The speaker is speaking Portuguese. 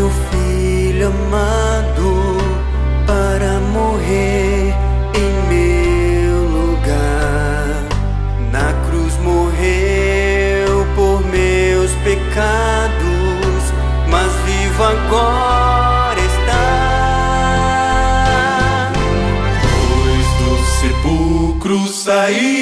seu filho amado para morrer em meu lugar. Na cruz morreu por meus pecados, mas vivo agora está. Pois do sepulcro saí.